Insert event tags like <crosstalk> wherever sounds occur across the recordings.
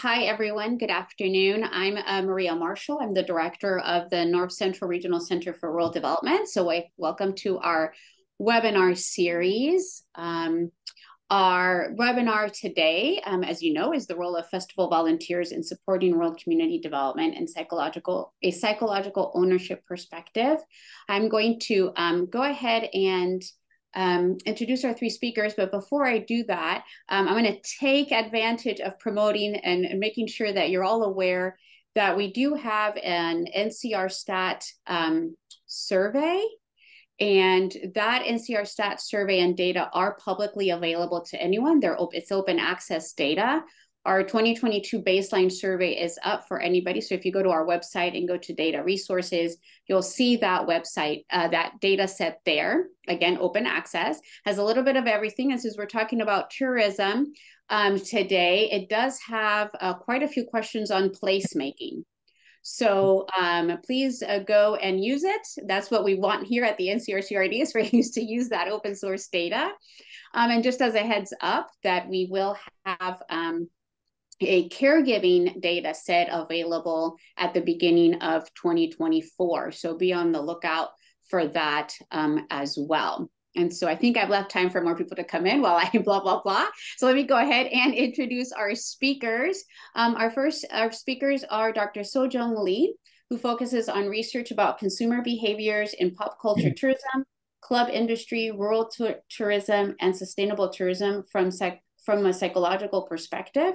hi, everyone. Good afternoon. I'm uh, Maria Marshall. I'm the director of the North Central Regional Center for Rural Development. So, I, welcome to our webinar series. Um, our webinar today, um, as you know, is the role of festival volunteers in supporting rural community development and psychological a psychological ownership perspective. I'm going to um, go ahead and um, introduce our three speakers. But before I do that, um, I'm going to take advantage of promoting and, and, making sure that you're all aware that we do have an NCR Stat um, survey. And that NCR Stat survey and data are publicly available to anyone. They're op- it's open access data. Our 2022 baseline survey is up for anybody. So if you go to our website and go to data resources, you'll see that website, uh, that data set there. Again, open access, has a little bit of everything. And since we're talking about tourism um, today, it does have uh, quite a few questions on placemaking. So um, please uh, go and use it. That's what we want here at the NCRCRD is <laughs> for you to use that open source data. Um, and just as a heads up that we will have um, a caregiving data set available at the beginning of 2024. So be on the lookout for that um, as well. And so I think I've left time for more people to come in while I <laughs> blah, blah, blah. So let me go ahead and introduce our speakers. Um, our first our speakers are Dr. Sojung Lee, who focuses on research about consumer behaviors in pop culture tourism, club industry, rural tourism, and sustainable tourism from, from a psychological perspective.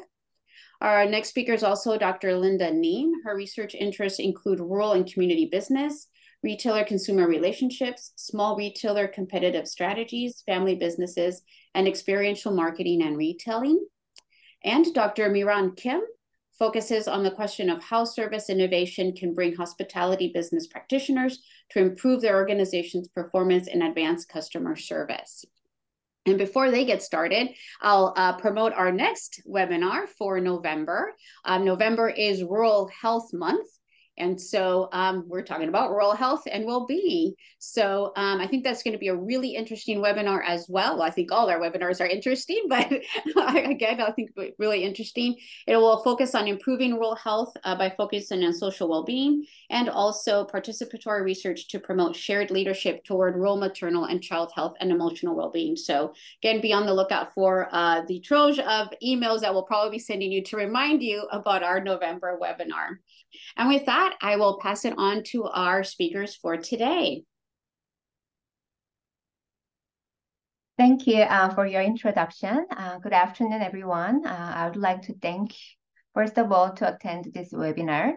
Our next speaker is also Dr. Linda Niehm. Her research interests include rural and community business, retailer consumer relationships, small retailer competitive strategies, family businesses, and experiential marketing and retailing. And Dr. Miran Kim focuses on the question of how service innovation can bring hospitality business practitioners to improve their organization's performance and advance customer service. And before they get started, I'll uh, promote our next webinar for November. Um, November is Rural Health Month. And so um, we're talking about rural health and well-being. So um, I think that's going to be a really interesting webinar as well. well I think all our webinars are interesting, <laughs> but <laughs> again, I think really interesting. It will focus on improving rural health uh, by focusing on social well-being and also participatory research to promote shared leadership toward rural maternal and child health and emotional well-being. So again, be on the lookout for uh, the trove of emails that we'll probably be sending you to remind you about our November webinar. And with that, I will pass it on to our speakers for today. Thank you uh, for your introduction. Uh, good afternoon, everyone. Uh, I would like to thank, first of all, to attend this webinar.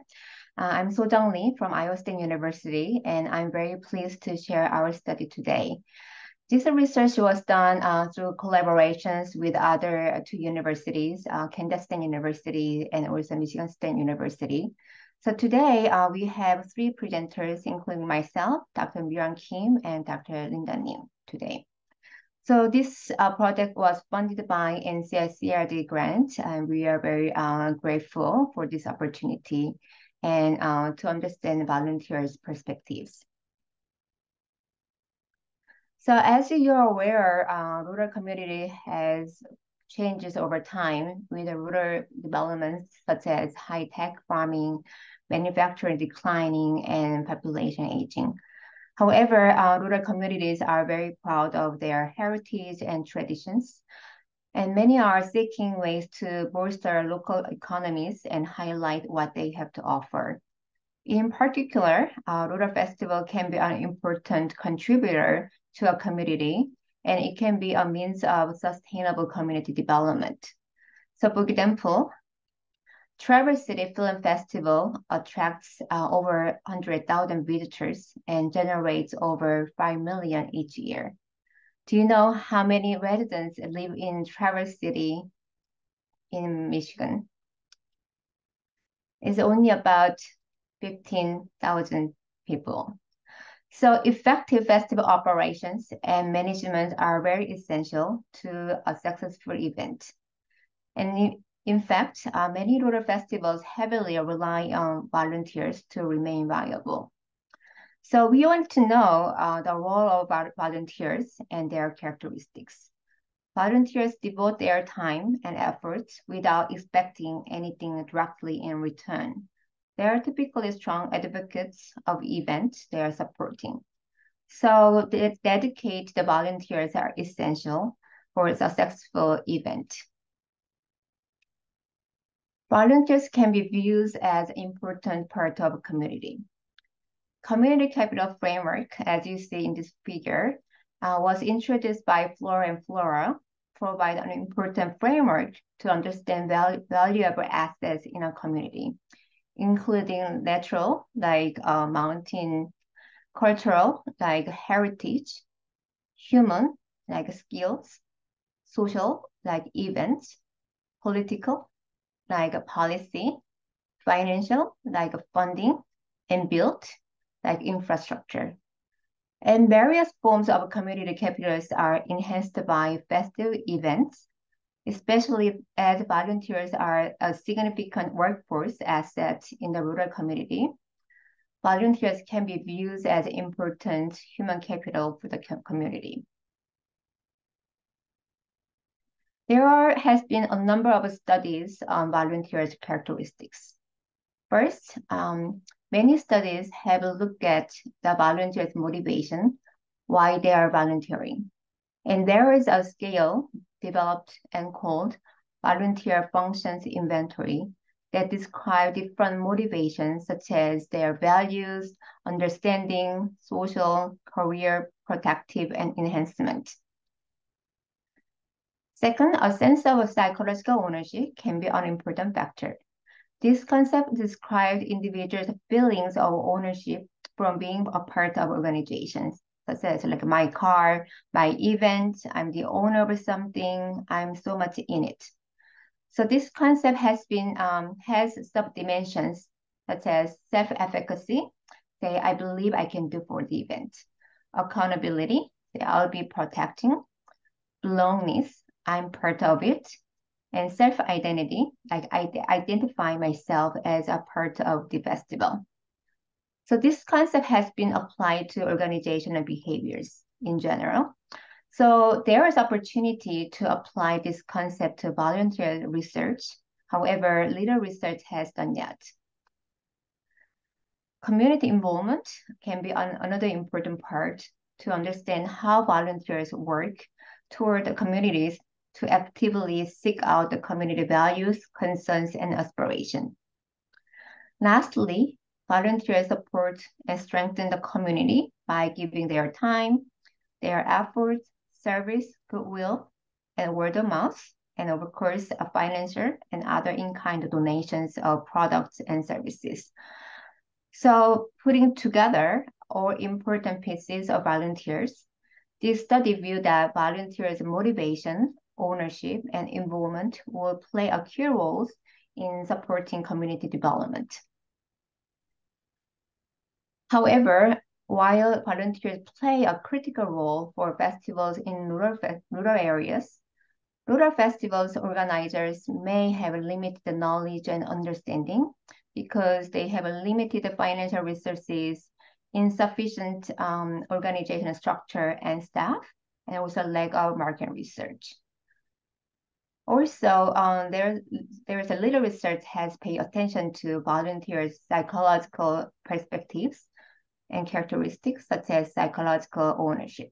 Uh, I'm Sojung Lee from Iowa State University, and I'm very pleased to share our study today. This research was done uh, through collaborations with other two universities, uh, Kansas State University and also Michigan State University. So today uh, we have three presenters, including myself, Dr. Miran Kim, and Dr. Linda Niehm today. So this uh, project was funded by NCI grant, and we are very uh, grateful for this opportunity and uh, to understand volunteers' perspectives. So as you're aware, uh, rural community has changes over time with the rural developments such as high-tech farming, manufacturing declining, and population aging. However, uh, rural communities are very proud of their heritage and traditions, and many are seeking ways to bolster local economies and highlight what they have to offer. In particular, a Rural Festival can be an important contributor to a community, and it can be a means of sustainable community development. So for example, Traverse City Film Festival attracts uh, over 100,000 visitors and generates over 5 million each year. Do you know how many residents live in Traverse City in Michigan? It's only about 15,000 people. So effective festival operations and management are very essential to a successful event. And in fact, uh, many rural festivals heavily rely on volunteers to remain viable. So we want to know uh, the role of volunteers and their characteristics. volunteers devote their time and efforts without expecting anything directly in return. They are typically strong advocates of events they are supporting. So the dedicated volunteers are essential for a successful event. Volunteers can be viewed as an important part of a community. Community capital framework, as you see in this figure, uh, was introduced by Flora and Flora, provide an important framework to understand val valuable assets in a community, including natural, like uh, mountain, cultural, like heritage, human, like skills, social, like events, political, like policy, financial, like funding, and built, like infrastructure. And various forms of community capitals are enhanced by festive events, especially as volunteers are a significant workforce asset in the rural community. Volunteers can be viewed as important human capital for the community. There are, has been a number of studies on volunteers' characteristics. First, um, many studies have looked at the volunteers' motivation, why they are volunteering. And there is a scale developed and called Volunteer Functions Inventory that describe different motivations such as their values, understanding, social, career, protective, and enhancement. Second, a sense of psychological ownership can be an important factor. This concept describes individuals' feelings of ownership from being a part of organizations, such as like my car, my event, I'm the owner of something, I'm so much in it. So this concept has been um, has sub-dimensions such as self-efficacy, say I believe I can do for the event, accountability, say I'll be protecting, belongingness, I'm part of it. And self-identity, like I identify myself as a part of the festival. So this concept has been applied to organizational behaviors in general. So there is opportunity to apply this concept to volunteer research. However, little research has done yet. Community involvement can be an, another important part to understand how volunteers work toward the communities to actively seek out the community values, concerns, and aspirations. Lastly, volunteers support and strengthen the community by giving their time, their efforts, service, goodwill, and word of mouth, and of course, a financial and other in-kind donations of products and services. So putting together all important pieces of volunteers, this study viewed that volunteers' motivation, ownership, and involvement will play a key roles in supporting community development. However, while volunteers play a critical role for festivals in rural, rural areas, rural festivals organizers may have limited knowledge and understanding because they have limited financial resources, insufficient um, organizational structure and staff, and also lack of market research. Also, um, there, there is a little research has paid attention to volunteers' psychological perspectives and characteristics such as psychological ownership.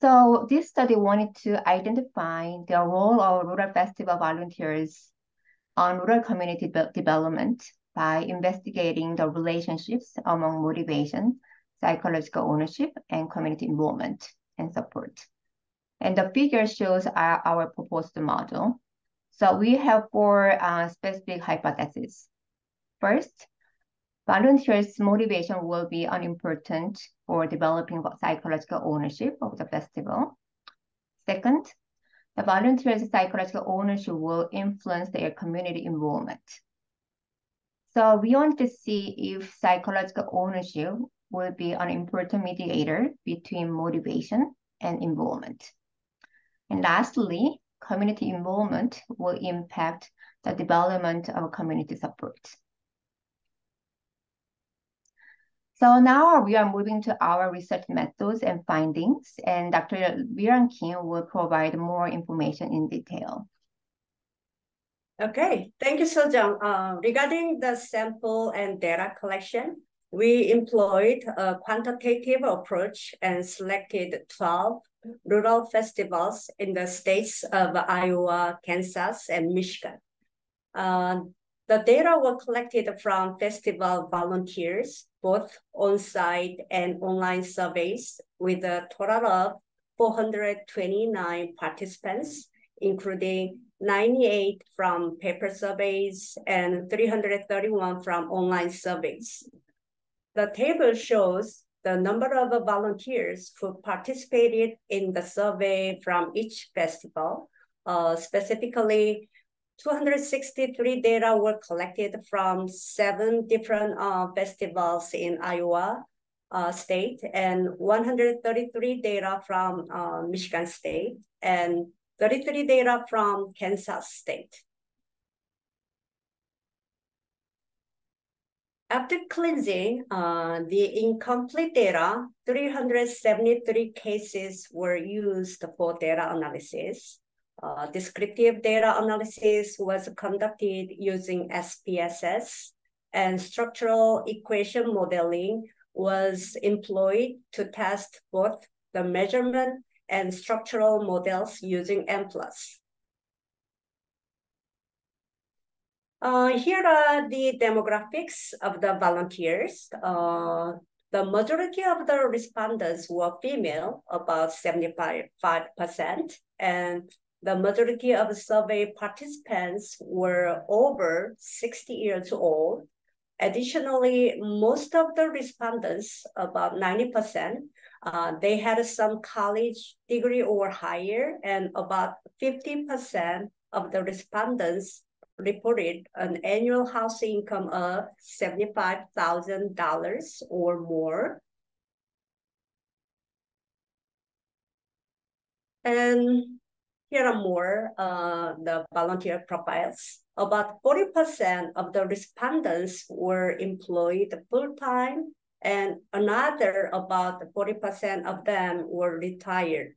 So this study wanted to identify the role of rural festival volunteers on rural community development by investigating the relationships among motivation, psychological ownership, and community involvement and support. And the figure shows our, our proposed model. So we have four uh, specific hypotheses. First, volunteers' motivation will be unimportant for developing psychological ownership of the festival. Second, the volunteers' psychological ownership will influence their community involvement. So we want to see if psychological ownership will be an important mediator between motivation and involvement. And lastly, community involvement will impact the development of community support. So now we are moving to our research methods and findings, and Dr. Miran Kim will provide more information in detail. Okay, thank you, Sojung. Uh, regarding the sample and data collection, we employed a quantitative approach and selected 12 rural festivals in the states of Iowa, Kansas, and Michigan. Uh, the data were collected from festival volunteers, both on-site and online surveys, with a total of 429 participants, including 98 from paper surveys and 331 from online surveys. The table shows the number of volunteers who participated in the survey from each festival. Uh, specifically, 263 data were collected from seven different uh, festivals in Iowa uh, state and 133 data from uh, Michigan state and 33 data from Kansas state. After cleansing uh, the incomplete data, 373 cases were used for data analysis. Uh, descriptive data analysis was conducted using SPSS, and structural equation modeling was employed to test both the measurement and structural models using MPLUS. Uh, here are the demographics of the volunteers. Uh, the majority of the respondents were female, about 75%, and the majority of survey participants were over 60 years old. Additionally, most of the respondents, about 90%, uh, they had some college degree or higher, and about 50% of the respondents reported an annual house income of $75,000 or more. And here are more uh, the volunteer profiles. About 40% of the respondents were employed full-time and another about 40% of them were retired.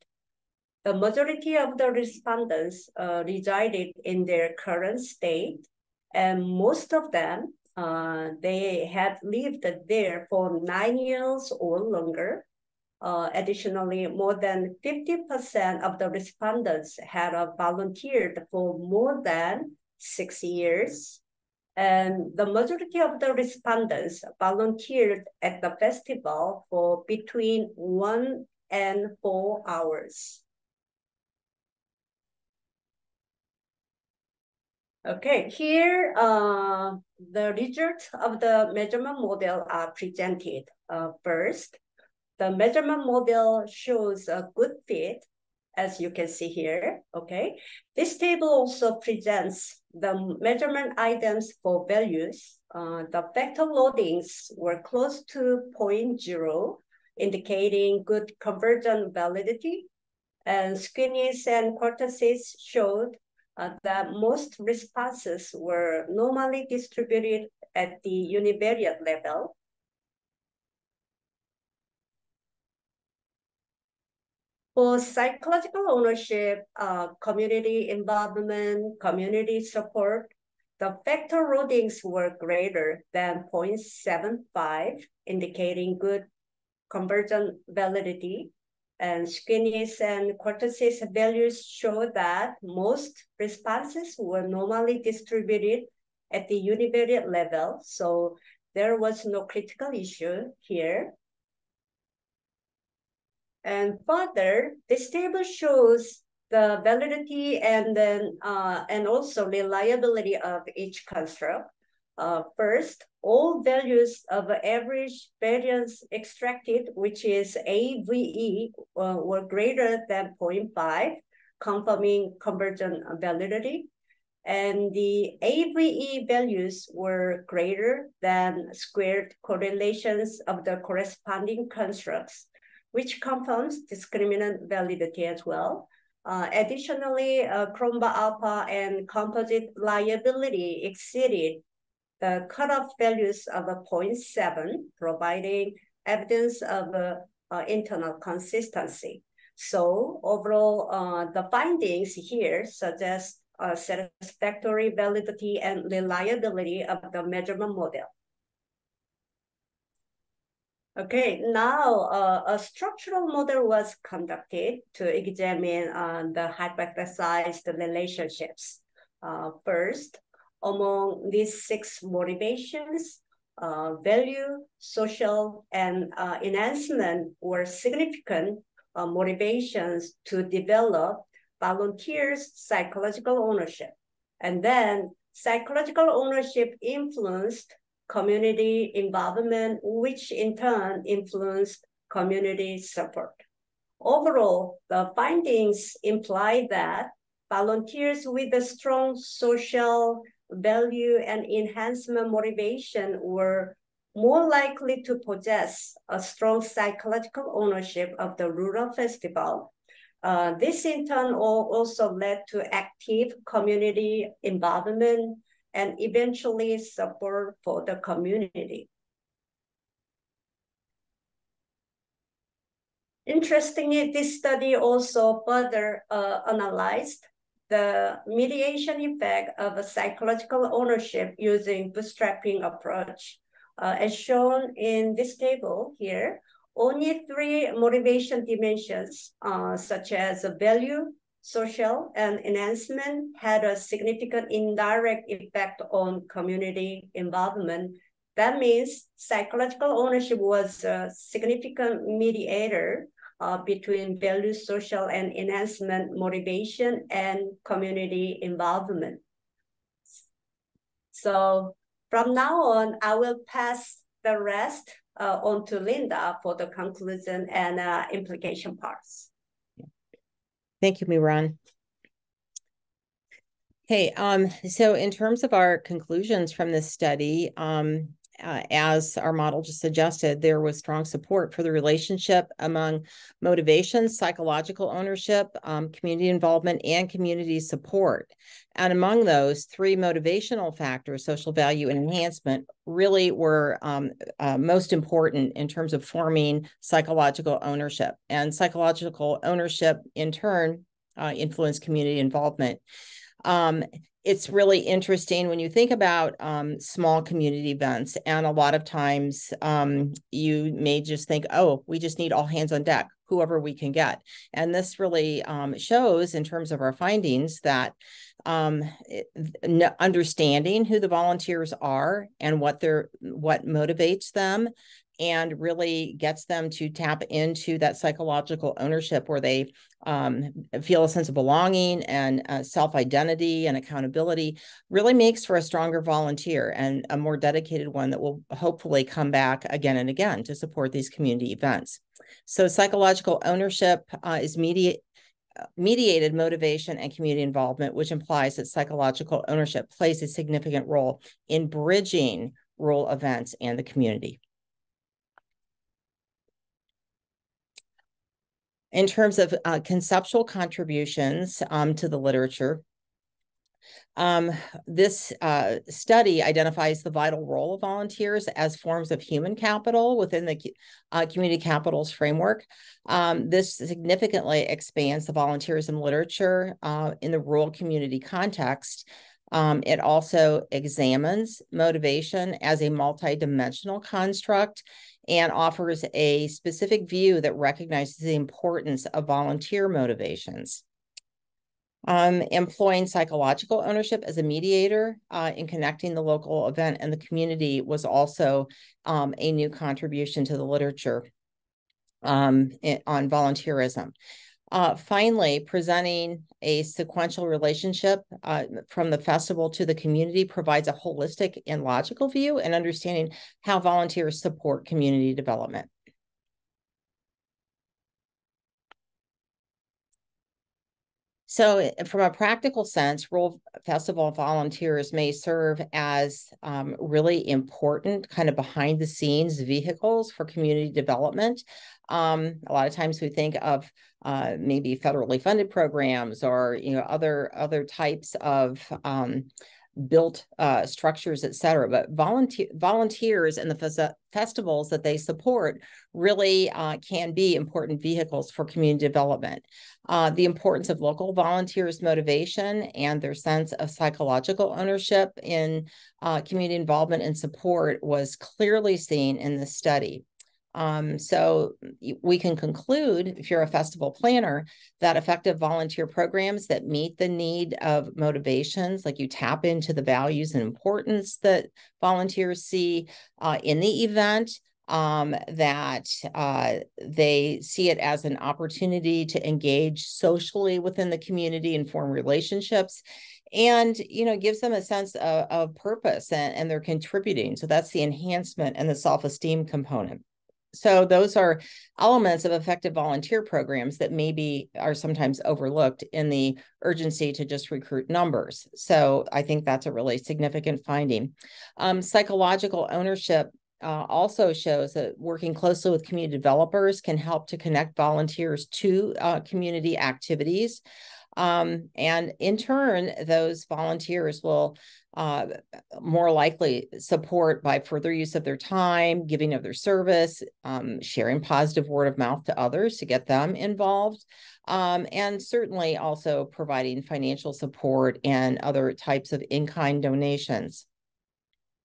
The majority of the respondents uh, resided in their current state, and most of them, uh, they had lived there for nine years or longer. Uh, additionally, more than 50% of the respondents had uh, volunteered for more than six years. And the majority of the respondents volunteered at the festival for between one and four hours. Okay, here uh, the results of the measurement model are presented. Uh, first, the measurement model shows a good fit, as you can see here, okay? This table also presents the measurement items for values. Uh, the factor loadings were close to 0.0, indicating good convergent validity. And skewness and kurtosis showed uh, that most responses were normally distributed at the univariate level. For psychological ownership, uh, community involvement, community support, the factor loadings were greater than 0.75, indicating good convergent validity and skewness and kurtosis values show that most responses were normally distributed at the univariate level. So there was no critical issue here. And further, this table shows the validity and then uh, and also reliability of each construct. Uh, first, all values of average variance extracted, which is AVE, uh, were greater than 0.5, confirming convergent validity. And the AVE values were greater than squared correlations of the corresponding constructs, which confirms discriminant validity as well. Uh, additionally, uh, Cronbach alpha and composite reliability exceeded the cutoff values of a 0.7, providing evidence of uh, uh, internal consistency. So overall, uh, the findings here suggest uh, satisfactory validity and reliability of the measurement model. Okay, now uh, a structural model was conducted to examine uh, the hypothesized relationships. Uh, first, among these six motivations, uh, value, social, and uh, enhancement were significant uh, motivations to develop volunteers' psychological ownership. And then psychological ownership influenced community involvement, which in turn influenced community support. Overall, the findings imply that volunteers with a strong social value and enhancement motivation were more likely to possess a strong psychological ownership of the rural festival. Uh, this in turn also led to active community involvement and eventually support for the community. Interestingly, this study also further uh, analyzed the mediation effect of a psychological ownership using bootstrapping approach. Uh, as shown in this table here, only three motivation dimensions, uh, such as value, social, and enhancement, had a significant indirect effect on community involvement. That means psychological ownership was a significant mediator uh, between value, social, and enhancement motivation and community involvement. So from now on, I will pass the rest uh, on to Linda for the conclusion and uh, implication parts. Thank you, Miran. Okay, um, so in terms of our conclusions from this study, um, uh, as our model just suggested, there was strong support for the relationship among motivation, psychological ownership, um, community involvement, and community support. And among those, three motivational factors, social value and enhancement, really were um, uh, most important in terms of forming psychological ownership. And psychological ownership, in turn, uh, influenced community involvement. Um, it's really interesting when you think about um, small community events, and a lot of times um, you may just think, oh, we just need all hands on deck, whoever we can get. And this really um, shows, in terms of our findings, that um, understanding who the volunteers are and what they're what motivates them and really gets them to tap into that psychological ownership where they um, feel a sense of belonging and uh, self identity and accountability really makes for a stronger volunteer and a more dedicated one that will hopefully come back again and again to support these community events. So, psychological ownership uh, is mediate, mediated motivation and community involvement, which implies that psychological ownership plays a significant role in bridging rural events and the community. In terms of uh, conceptual contributions um, to the literature, um, this uh, study identifies the vital role of volunteers as forms of human capital within the uh, community capitals framework. Um, this significantly expands the volunteerism literature uh, in the rural community context. Um, it also examines motivation as a multidimensional construct and offers a specific view that recognizes the importance of volunteer motivations. Um, employing psychological ownership as a mediator uh, in connecting the local event and the community was also um, a new contribution to the literature um, on volunteerism. Uh, finally, presenting a sequential relationship uh, from the festival to the community provides a holistic and logical view and understanding how volunteers support community development. So, eh, from a practical sense, Rural Festival volunteers may serve as um, really important, kind of behind the scenes vehicles for community development. Um, a lot of times we think of uh, maybe federally funded programs or you know other other types of um, built uh, structures, et cetera. But volunteer volunteers and the festivals that they support really uh, can be important vehicles for community development. Uh, the importance of local volunteers' motivation and their sense of psychological ownership in uh, community involvement and support was clearly seen in this study. Um, so we can conclude, if you're a festival planner, that effective volunteer programs that meet the need of motivations, like you tap into the values and importance that volunteers see uh, in the event, um, that uh, they see it as an opportunity to engage socially within the community and form relationships and you know gives them a sense of, of purpose and, and they're contributing. So that's the enhancement and the self-esteem component so those are elements of effective volunteer programs that maybe are sometimes overlooked in the urgency to just recruit numbers. So I think that's a really significant finding. Um, psychological ownership uh, also shows that working closely with community developers can help to connect volunteers to uh, community activities. Um, and in turn, those volunteers will uh, more likely support by further use of their time, giving of their service, um, sharing positive word of mouth to others to get them involved, um, and certainly also providing financial support and other types of in kind donations.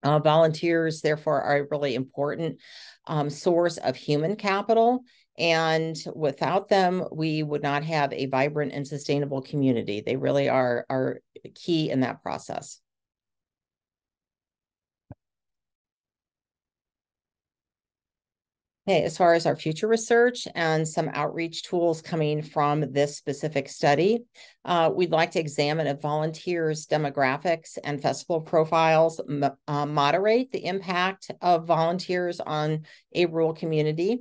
Uh, volunteers, therefore, are a really important um, source of human capital. And without them, we would not have a vibrant and sustainable community. They really are, are key in that process. Okay, as far as our future research and some outreach tools coming from this specific study, uh, we'd like to examine if volunteers' demographics and festival profiles uh, moderate the impact of volunteers on a rural community.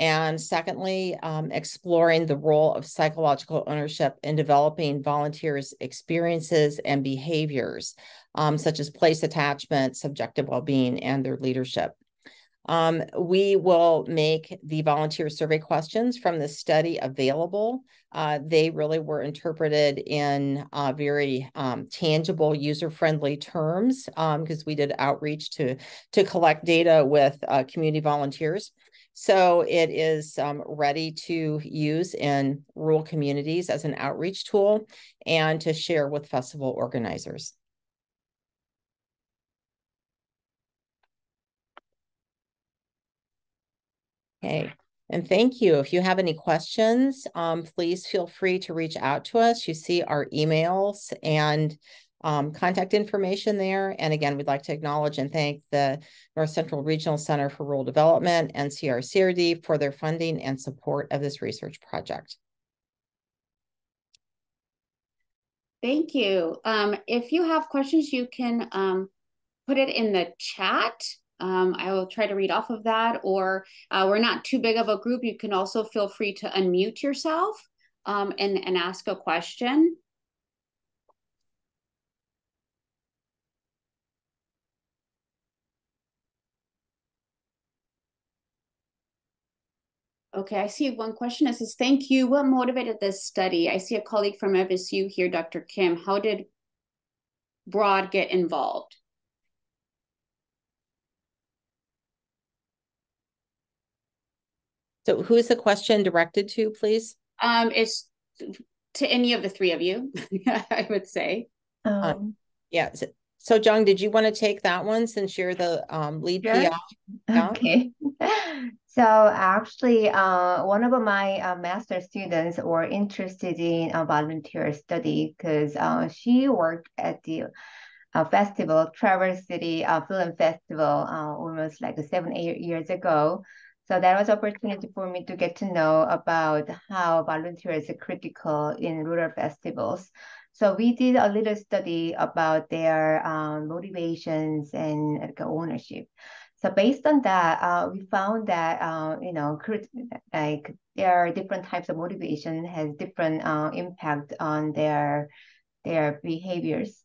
And secondly, um, exploring the role of psychological ownership in developing volunteers' experiences and behaviors, um, such as place attachment, subjective well being, and their leadership. Um, we will make the volunteer survey questions from the study available. Uh, they really were interpreted in uh, very um, tangible, user-friendly terms because um, we did outreach to, to collect data with uh, community volunteers. So it is um, ready to use in rural communities as an outreach tool and to share with festival organizers. Okay. And thank you. If you have any questions, um, please feel free to reach out to us. You see our emails and um, contact information there. And again, we'd like to acknowledge and thank the North Central Regional Center for Rural Development, NCRCRD, for their funding and support of this research project. Thank you. Um, if you have questions, you can um, put it in the chat um, I will try to read off of that. Or uh, we're not too big of a group. You can also feel free to unmute yourself um, and, and ask a question. Okay, I see one question. It says, thank you. What motivated this study? I see a colleague from MSU here, Dr. Kim. How did Broad get involved? So who is the question directed to, please? Um, it's to any of the three of you, <laughs> I would say. Um, um, yeah. So, so, Jung, did you want to take that one since you're the um, lead sure. PI? Yeah? Okay. <laughs> so actually, uh, one of my uh, master students were interested in a volunteer study because uh, she worked at the uh, festival, Traverse City uh, Film Festival, uh, almost like seven, eight years ago. So that was opportunity for me to get to know about how volunteers are critical in rural festivals. So we did a little study about their um, motivations and like, ownership. So based on that, uh, we found that uh, you know, like there are different types of motivation has different uh, impact on their their behaviors.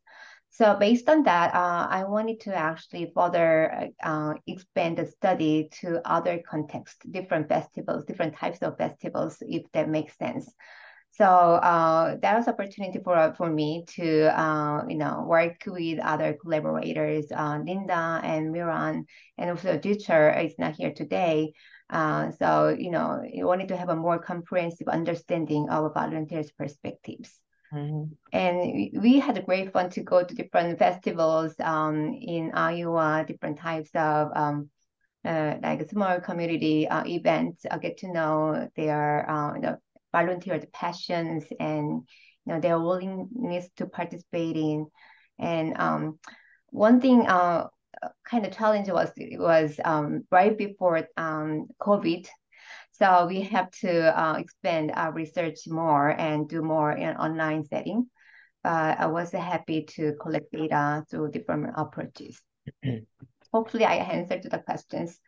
So based on that, uh, I wanted to actually further uh, expand the study to other contexts, different festivals, different types of festivals, if that makes sense. So uh, that was opportunity for for me to uh, you know work with other collaborators, uh, Linda and Miran, and also teacher is not here today. Uh, so you know, you wanted to have a more comprehensive understanding of volunteers' perspectives. Mm-hmm. And we had a great fun to go to different festivals um, in Iowa, different types of um, uh, like small community uh, events. I get to know their uh, you know, volunteers' passions and you know their willingness to participate in. And um, one thing uh, kind of challenge was was um, right before um, COVID. So we have to uh, expand our research more and do more in online setting. But I was happy to collect data through different approaches. <clears throat> Hopefully, I answered to the questions.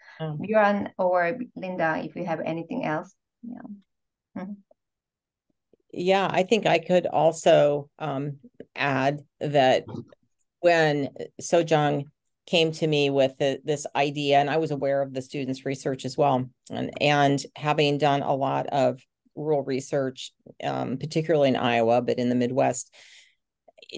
Bjorn or Linda, if you have anything else. Yeah. Mm -hmm yeah, I think I could also um, add that when Sojung came to me with the, this idea, and I was aware of the students' research as well, and and having done a lot of rural research, um, particularly in Iowa, but in the Midwest,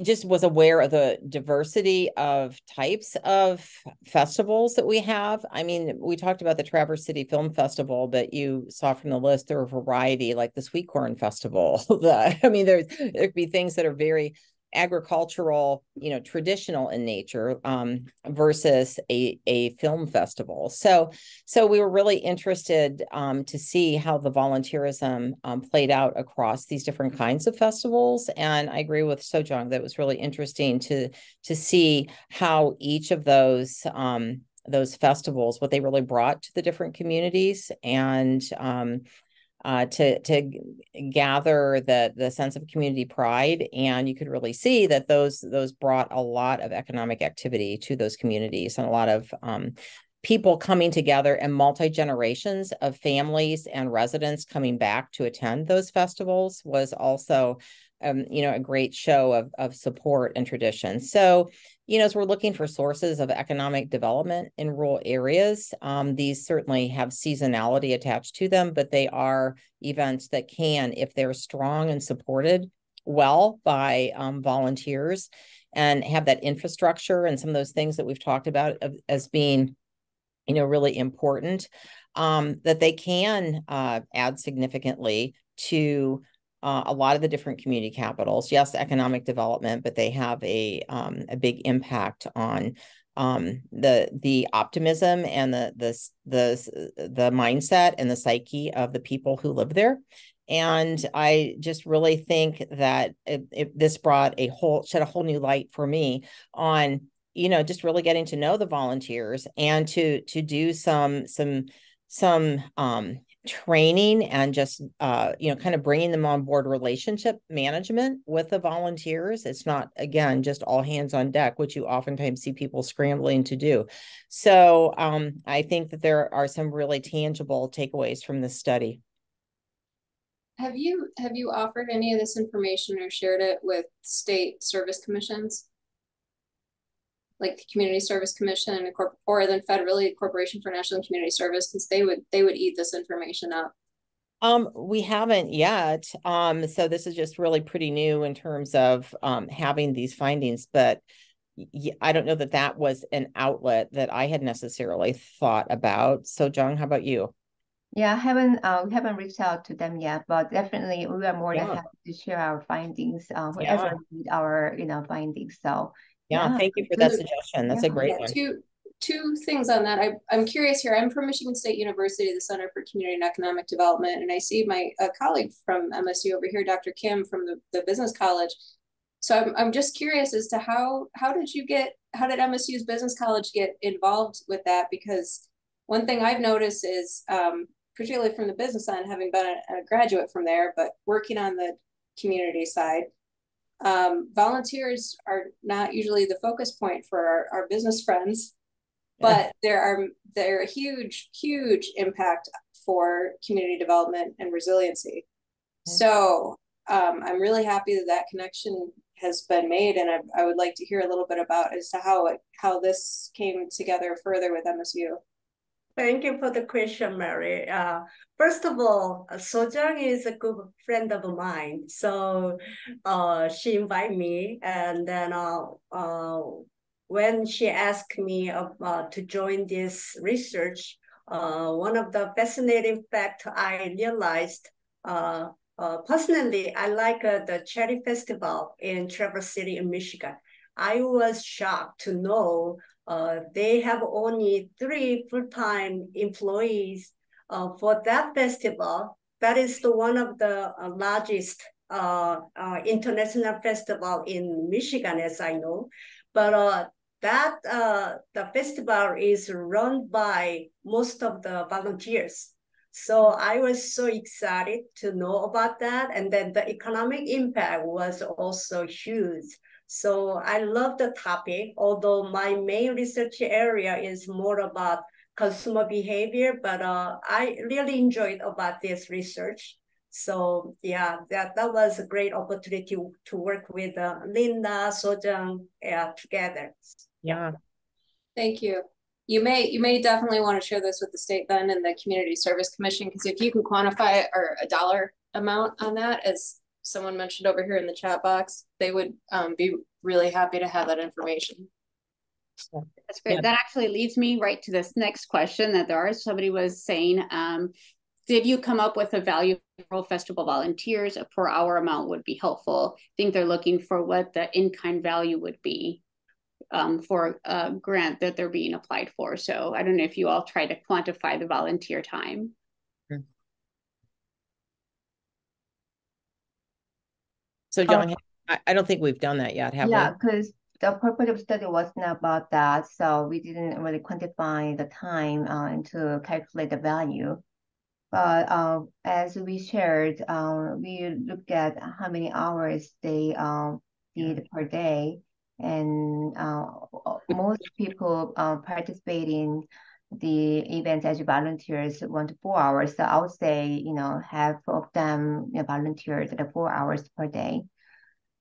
just was aware of the diversity of types of festivals that we have. I mean, we talked about the Traverse City Film Festival, but you saw from the list there are variety, like the Sweet Corn Festival. <laughs> the, I mean, there's there could be things that are very agricultural, you know, traditional in nature um, versus a a film festival. So so we were really interested um, to see how the volunteerism um, played out across these different kinds of festivals. And I agree with Sojung that it was really interesting to to see how each of those um, those festivals what they really brought to the different communities and um, uh, to to gather the the sense of community pride, and you could really see that those those brought a lot of economic activity to those communities and a lot of um, people coming together and multi generations of families and residents coming back to attend those festivals was also um, you know, a great show of, of support and tradition. So, you know, as we're looking for sources of economic development in rural areas, um, these certainly have seasonality attached to them, but they are events that can, if they're strong and supported well by um, volunteers and have that infrastructure and some of those things that we've talked about as being, you know, really important, um, that they can uh, add significantly to uh, a lot of the different community capitals. Yes, economic development, but they have a um, a big impact on um, the the optimism and the the the the mindset and the psyche of the people who live there. And I just really think that it, it, this brought a whole shed a whole new light for me on you know just really getting to know the volunteers and to to do some some some um training and just uh, you know kind of bringing them on board relationship management with the volunteers. It's not again just all hands on deck which you oftentimes see people scrambling to do. So um, i think that there are some really tangible takeaways from this study. Have you have you offered any of this information or shared it with state service commissions like the Community Service Commission and corp- or then federally Corporation for National and Community Service because they would they would eat this information up. Um, we haven't yet. Um, so this is just really pretty new in terms of um, having these findings, but I don't know that that was an outlet that I had necessarily thought about. So, John, how about you? Yeah, I haven't uh, we haven't reached out to them yet, but definitely we are more than happy to share our findings, uh, whatever yeah. We need our you know findings. So yeah, thank you for that suggestion. That's yeah. a great yeah, one. Two, two things on that. I, I'm curious here. I'm from Michigan State University, the Center for Community and Economic Development, and I see my a colleague from MSU over here, Dr. Kim from the, the Business College. So I'm, I'm just curious as to how how did you get how did MSU's Business College get involved with that? Because one thing I've noticed is, um, particularly from the business side, having been a, a graduate from there, but working on the community side, um, volunteers are not usually the focus point for our, our business friends, but there are they're a huge, huge impact for community development and resiliency. Mm-hmm. So um, I'm really happy that that connection has been made, and I, I would like to hear a little bit about as to how it how this came together further with MSU. Thank you for the question, Mary. Uh, first of all, uh, Sojung is a good friend of mine. So uh, she invited me and then uh, uh, when she asked me uh, to join this research, uh, one of the fascinating fact I realized uh, uh, personally, I like uh, the Cherry Festival in Traverse City in Michigan. I was shocked to know uh, they have only three full-time employees uh, for that festival. That is the one of the uh, largest uh, international festival in Michigan, as I know. But that the festival is run by most of the volunteers. So I was so excited to know about that. And then the economic impact was also huge. So I love the topic, although my main research area is more about consumer behavior, but uh, I really enjoyed about this research. So yeah, that, that was a great opportunity to, to work with uh, Linda, Sojung uh, together. Yeah. Thank you. You may you may definitely want to share this with the state then and the Community Service Commission because if you can quantify or a dollar amount on that, as someone mentioned over here in the chat box, they would um, be really happy to have that information. That's great. Yeah. That actually leads me right to this next question that there are. Somebody was saying, um, did you come up with a value for festival volunteers? A per hour amount would be helpful. I think they're looking for what the in-kind value would be um, for a grant that they're being applied for. So I don't know if you all try to quantify the volunteer time. Sojung, oh. I, don't think we've done that yet, have yeah, we? Yeah, because the purpose of study wasn't about that. So we didn't really quantify the time uh, to calculate the value. But uh, as we shared, uh, we looked at how many hours they uh, did per day. And uh, most people uh, participate in the events as you volunteers one to four hours. So I would say, you know, half of them you know, volunteers at four hours per day.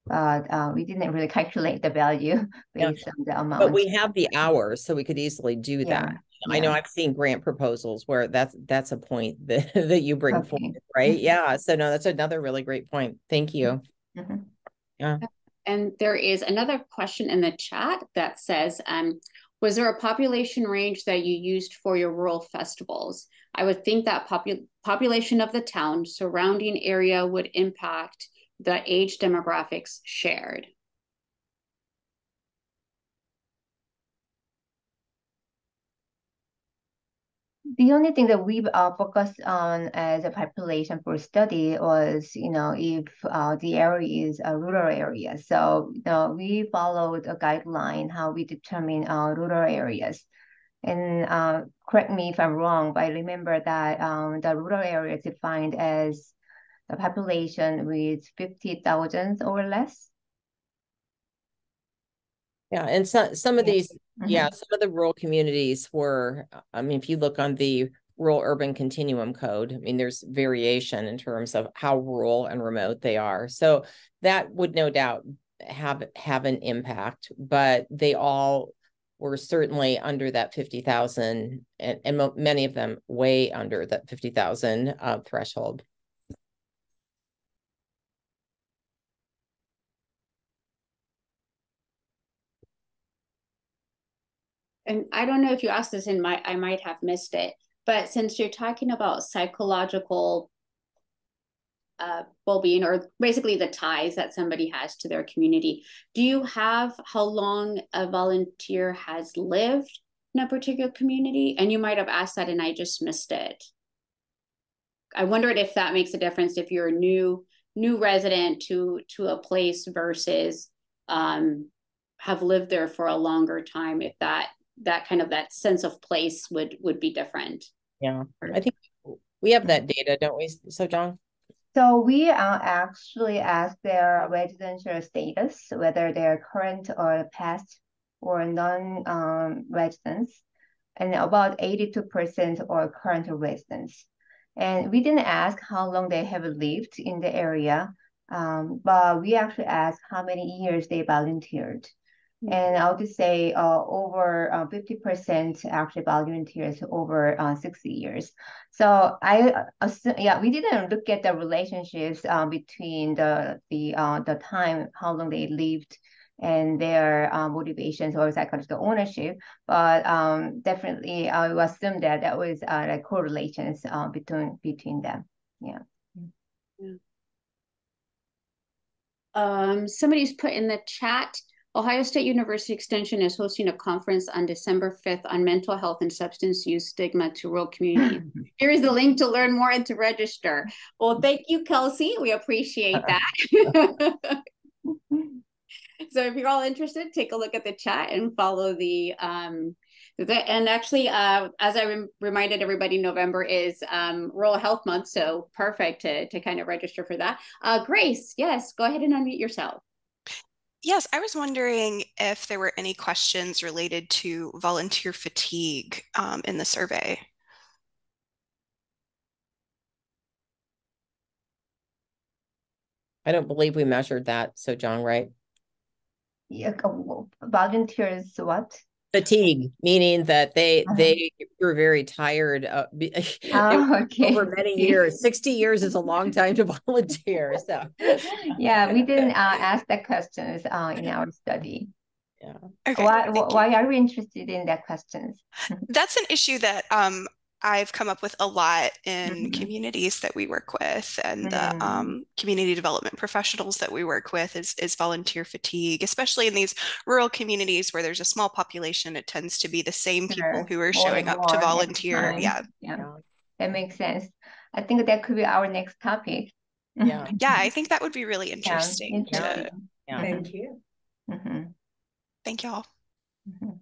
But uh, we didn't really <laughs> calculate the value <laughs> based yeah. on the amount. But we have the hours, so we could easily do yeah. that. Yeah. I know I've seen grant proposals where that's that's a point <laughs> that, that you bring okay. forward, right? Yeah. So no, that's another really great point. Thank you. Mm-hmm. Yeah. And there is another question in the chat that says, um, was there a population range that you used for your rural festivals? I would think that popu- population of the town surrounding area would impact the age demographics shared. The only thing that we uh, focused on as a population for study was, you know, if uh, the area is a rural area. So, you know, we followed a guideline how we determine uh, rural areas. And uh, correct me if I'm wrong, but I remember that um, the rural area is defined as a population with 50,000 or less. Yeah, and some some of these Mm-hmm. Yeah, some of the rural communities were, I mean, if you look on the rural urban continuum code, I mean, there's variation in terms of how rural and remote they are. So that would no doubt have have an impact, but they all were certainly under that 50,000 and, and many of them way under that 50,000 uh, threshold. And I don't know if you asked this in my, I might have missed it, but since you're talking about psychological uh, well-being or basically the ties that somebody has to their community, do you have how long a volunteer has lived in a particular community? And you might have asked that and I just missed it. I wondered if that makes a difference if you're a new new resident to to a place versus um, have lived there for a longer time if that that kind of that sense of place would would be different. Yeah i think we have that data don't we Sojung? So we uh, actually ask their residential status whether they're current or past or non-residents um, and about 82% are current residents. And we didn't ask how long they have lived in the area um, but we actually asked how many years they volunteered And I would say uh, over uh, 50% actually volunteers over uh, 60 years. So I assume, yeah, we didn't look at the relationships uh, between the the uh, the time, how long they lived, and their uh, motivations or psychological ownership. But um, definitely, I would assume that that was uh, like correlations uh, between between them. Yeah. yeah. Um, somebody's put in the chat Ohio State University Extension is hosting a conference on December 5th on mental health and substance use stigma to rural communities. <laughs> Here is the link to learn more and to register. Well, thank you, Kelsey. We appreciate that. <laughs> so if you're all interested, take a look at the chat and follow the um and actually uh, as i rem reminded everybody november is um, rural health month so perfect to, to kind of register for that uh, grace yes go ahead and unmute yourself Yes, I was wondering if there were any questions related to volunteer fatigue um, in the survey. I don't believe we measured that. Sojung, right? Yeah, volunteers what? Fatigue meaning that they uh-huh. they were very tired uh, <laughs> oh, okay. over many <laughs> years. 60 years is a long time to <laughs> volunteer so. Yeah we didn't uh, ask that questions uh, in our study. Yeah. Okay, why, why are we interested in that questions? That's an issue that um I've come up with a lot in mm-hmm. communities that we work with and mm-hmm. the um, community development professionals that we work with is, is volunteer fatigue, especially in these rural communities where there's a small population. It tends to be the same sure. people who are showing up to volunteer. Yeah. yeah. That makes sense. I think that could be our next topic. Yeah. <laughs> yeah, I think that would be really interesting. Yeah. To... yeah. Thank you. Mm-hmm. Thank y'all. Mm-hmm.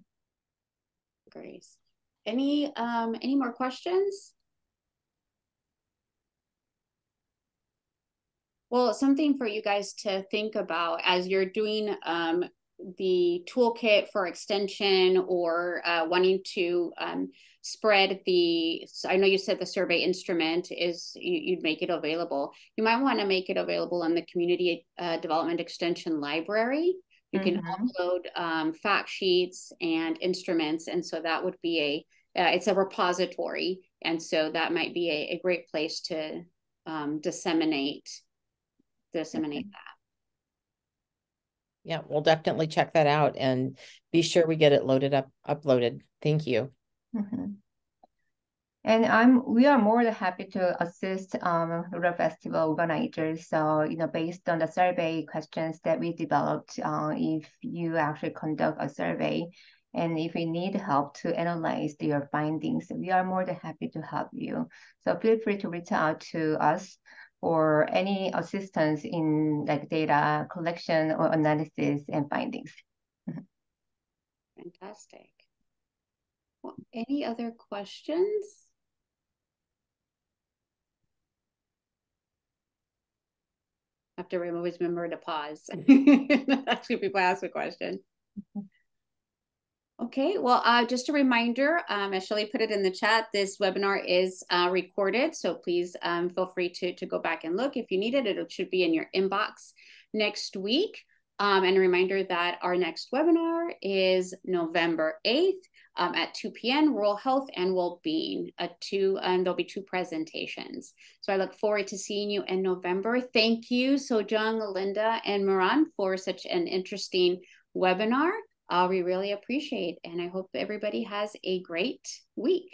Grace. Any um any more questions? Well, something for you guys to think about as you're doing um, the toolkit for extension or uh, wanting to um, spread the, I know you said the survey instrument is, you, would make it available. You might want to make it available on the community uh, development extension library. You can mm-hmm. upload um, fact sheets and instruments. And so that would be a uh, it's a repository. And so that might be a, a great place to um, disseminate disseminate that. Yeah we'll definitely check that out and be sure we get it loaded up uploaded. Thank you. Mm-hmm. and i'm we are more than happy to assist um rural festival organizers. So you know based on the survey questions that we developed uh, if you actually conduct a survey and if you need help to analyze your findings, we are more than happy to help you. So feel free to reach out to us for any assistance in like data collection or analysis and findings. Fantastic. Well, any other questions? I have to always remember to pause. <laughs> Actually, people ask a question. <laughs> Okay, well, uh, just a reminder, um, as Shelly put it in the chat, this webinar is uh, recorded, so please um, feel free to, to go back and look if you need it. It should be in your inbox next week. Um, and a reminder that our next webinar is November 8th um, at 2 p.m. Rural Health and Well-Being. Uh, two, and there'll be two presentations. So I look forward to seeing you in November. Thank you, Sojung, Linda, and Miran for such an interesting webinar uh, we really appreciate. And I hope everybody has a great week.